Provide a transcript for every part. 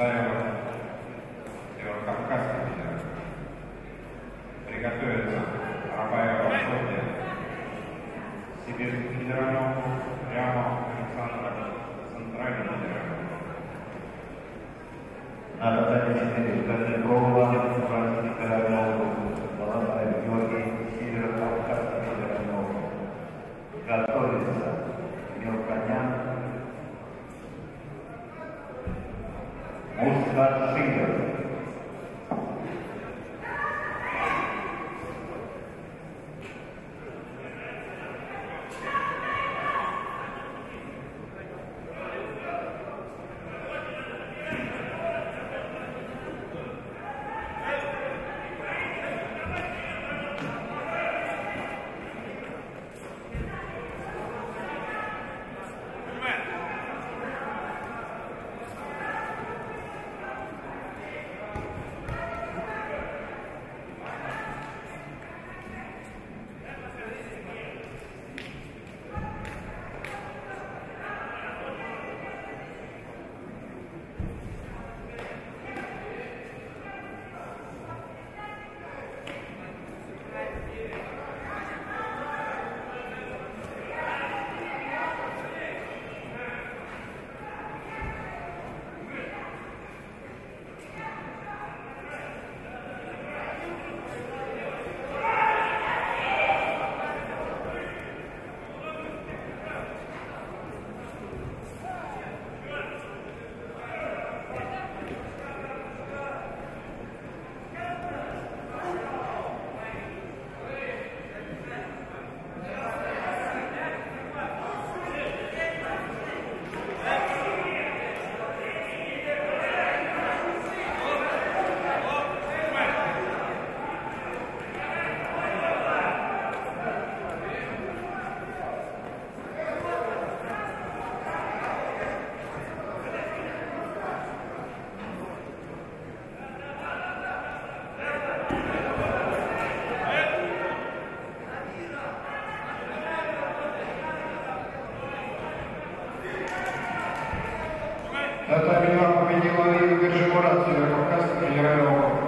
Lähi-Orient ja on kaukaisesti pitänyt. Elikkä työnsä Arabia-Orient-Sotia. Sibirin on ollut not finger. Amen. Татами 2 победила Игорь Жигурат, Северокавказский федеральный округ.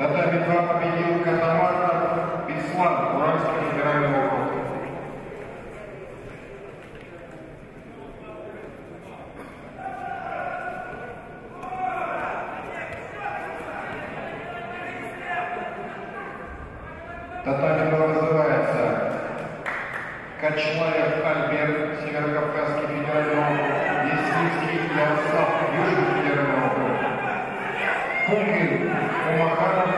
Татами 2 победил Казамата Беслан, Уральский федеральный округ. Татами 2 называется Качлаев Альберт, Северокавказский федеральный округ, Ясинский Ярослав, Южный федеральный округ. Пумкин Умахаров Анатолий,